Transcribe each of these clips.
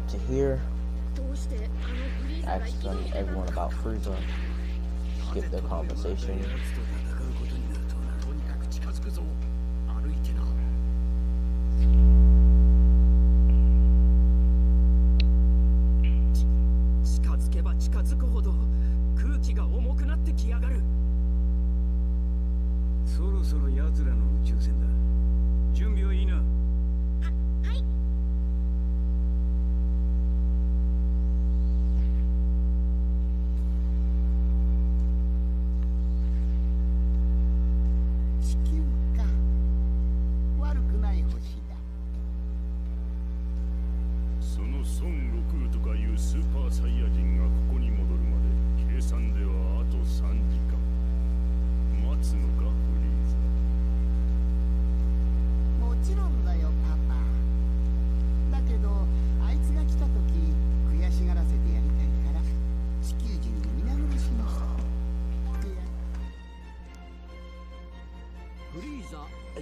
up to here, ask them everyone about Frieza, skip their conversation. It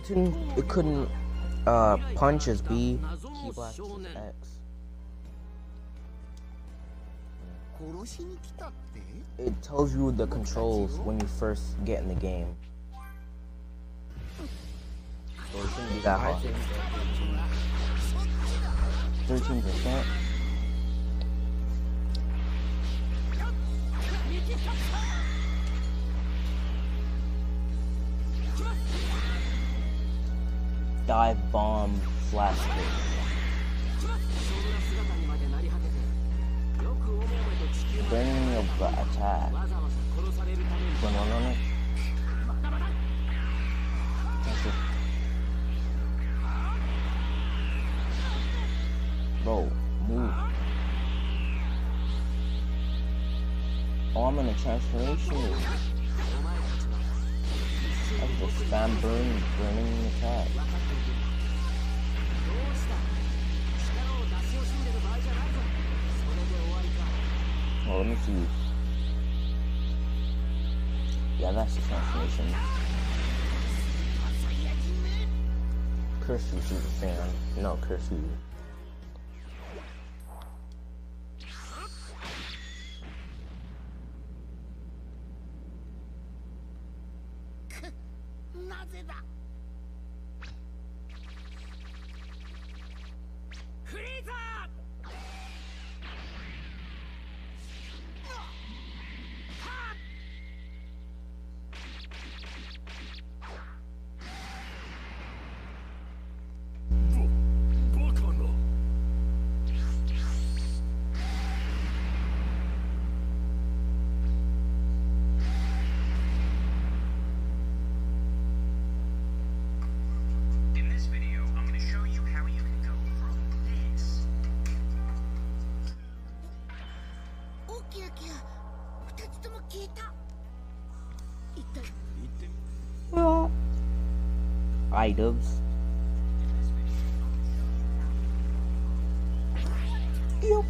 couldn't, it couldn't uh, punch as B, key blast as X. It tells you the controls when you first get in the game. So it shouldn't be that hard. 13%. Dive bomb flash kick. Your butt attack. Run, run, run, run. That's it. Bro, move. Oh, I'm in a transformation. That's just spam burn, burning attack. Let me see. Yeah, that's the transformation. Curse you, Super Fan. No, curse you. Items. Yep.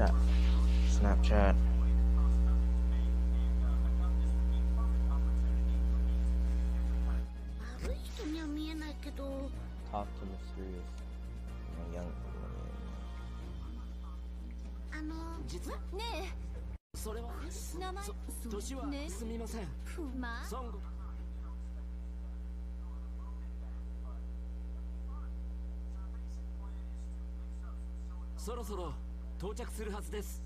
That? Snapchat. 悪い人には見えないけど Talk to mysterious. Young. あの実はねそれはえ名前年はねすみませんふま孫悟そろそろ到着するはずです。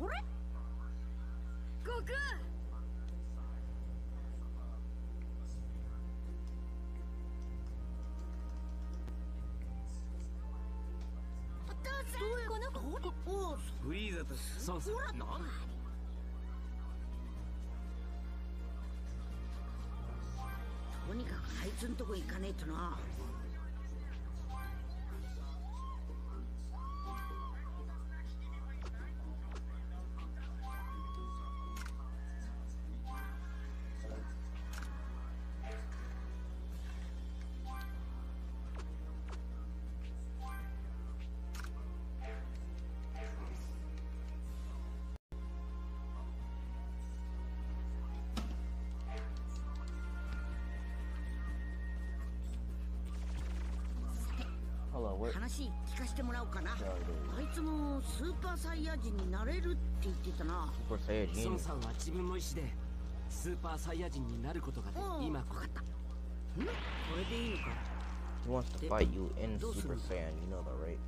あれ？悟空。フリーザと孫さんなんとにかくあいつんとこ行かねえとな話聞かせてもらおうかなあいつもスーパーサイヤ人になれるって言ってたな Super Saiyajin. 孫さんは自分の意思でスーパーサイヤ人になることができ今分かったんこれでいいのか He wants to fight you in Super Saiyan. You know that, right?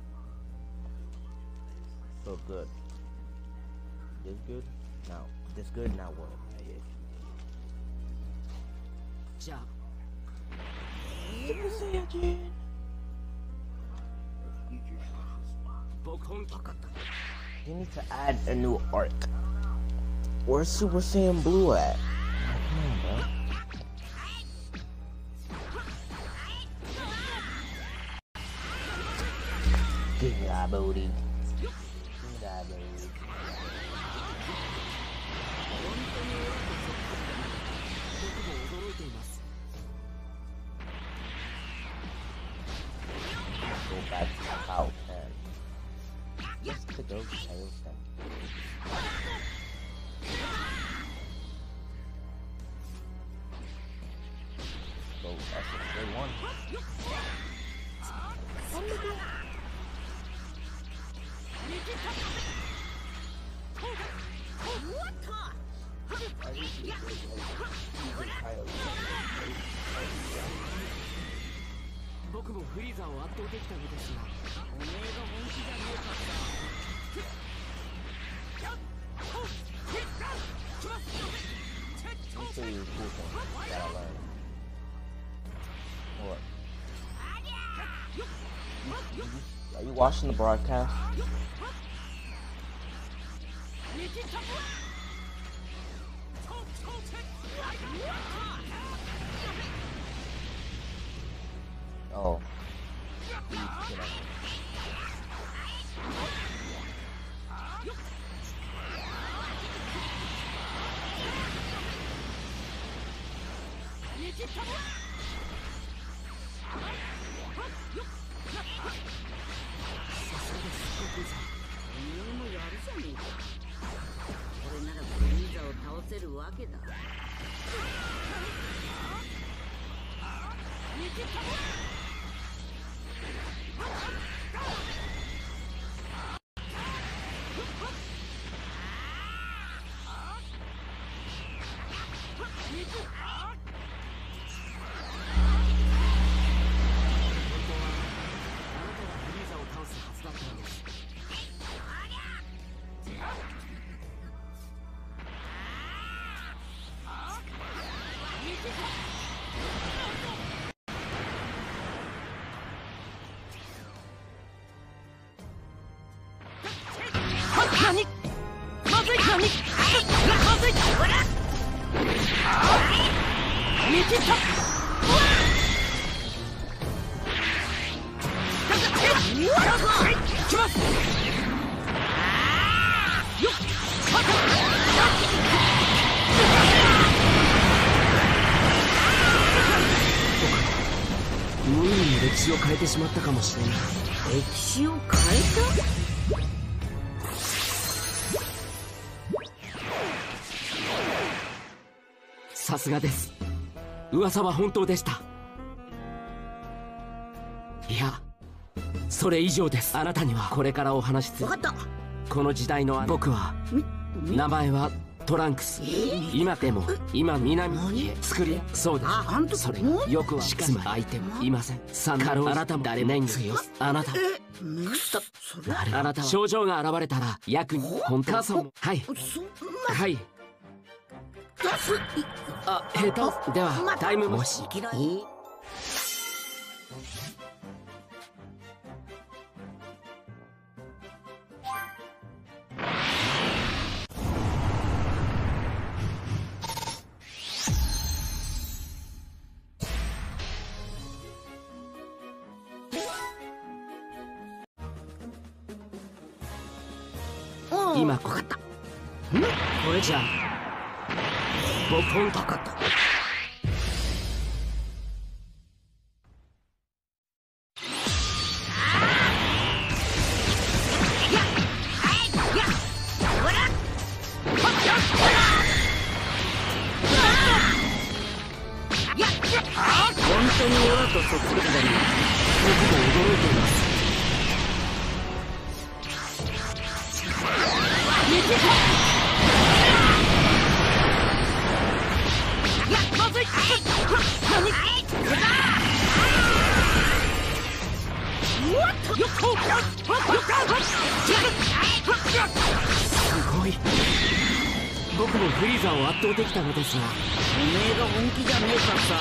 So good. This good? Now, this good? Now what? じゃあ Super Saiyajin. 僕本気分かった He needs to add a new arc. Where's Super Saiyan Blue at? Come on, bro. Give me that booty. 10. Just to go to Tao 10. Go SSJ 1. 僕もフリーザーを圧倒できたのですがおめえが本気じゃねえか Let me show you a cool thing that I learned. What? Are you watching the broadcast? おめ無変えてしまったかもしれない。歴史を変えた？さすがです。噂は本当でした。いやそれ以上です。あなたにはこれからお話しする。分かった。この時代の僕はみ？名前はトランクス。今でも今南作りそうです。ああんたそれもうよくはしかし相手はいません。サンカロあなたも誰年強あなた。えめさそれ？あなたは？症状が現れたら役に本当？さんも。はい。はい。あえっとではタイムもし嫌いまくかった。ん？これじゃ。僕本当かった。本当にオラとそっくりだね僕も驚いています僕もフリーザを圧倒できたのですがおめえが本気じゃねえからさ。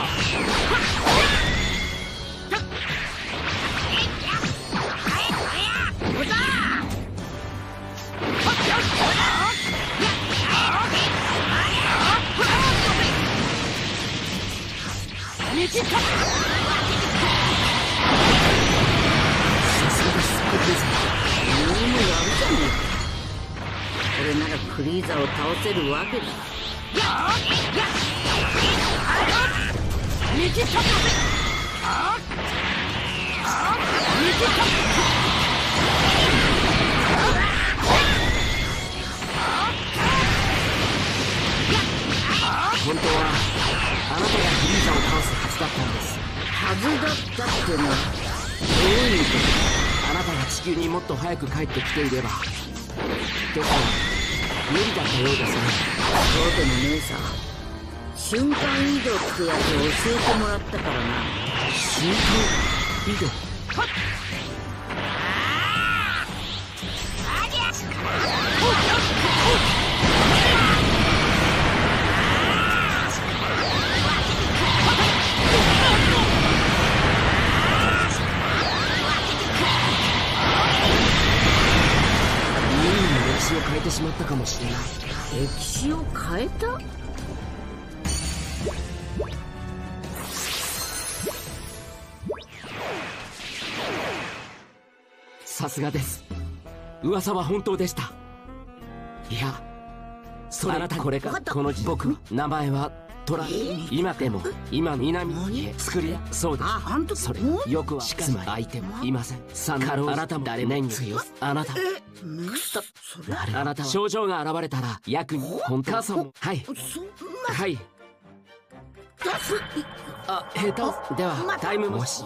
さすフリーザを倒せるわけだ。本当はあなたがフリーザを倒すはずだったんです。はずだったってのはどういうこあなたが地球にもっと早く帰ってきていれば。ですが無理だったようですねとそうでもねえさ瞬間移動ってやつを教えてもらったからな。瞬間移動任変えてしまったかもしれない。歴史を変えた？さすがです。噂は本当でした。いやそれあなたこれか。この時僕名前はトラ今でも今南へ作りそうですああん時それよくはしかし相手も？いません。さんあなたも誰も強いあなた。くそそれ？あなたは？症状が現れたら役に本当。母さはい。はい。あ下手ではタイムもし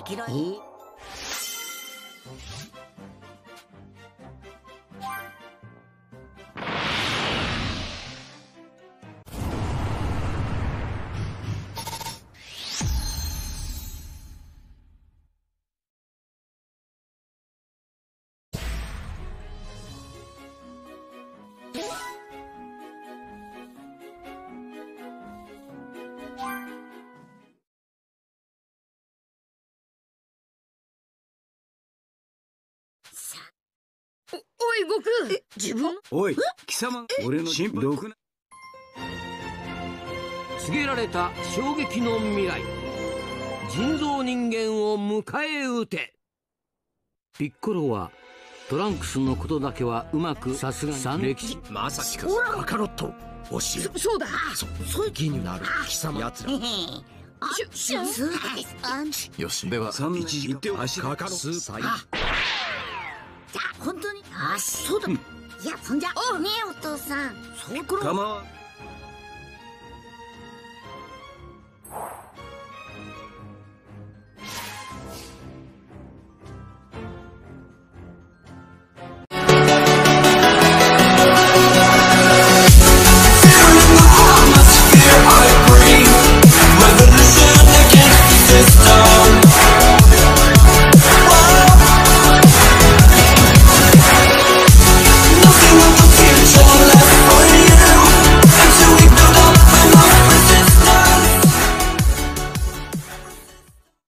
おい悟空。自分？おい貴様俺の新婦ろくな告げられた衝撃の未来。人造人間を迎え撃て。ピッコロはトランクスのことだけはうまくさすがに歴史。まさしかほらカカロット。教えそそうだ。そそうい。う気になる貴様奴ら。しゅすあんじよし。では三一言って足カカロスーパーゃ本当に？あそうだ。いやそんじゃおねえお父さん。そうころ構わ